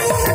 Woo!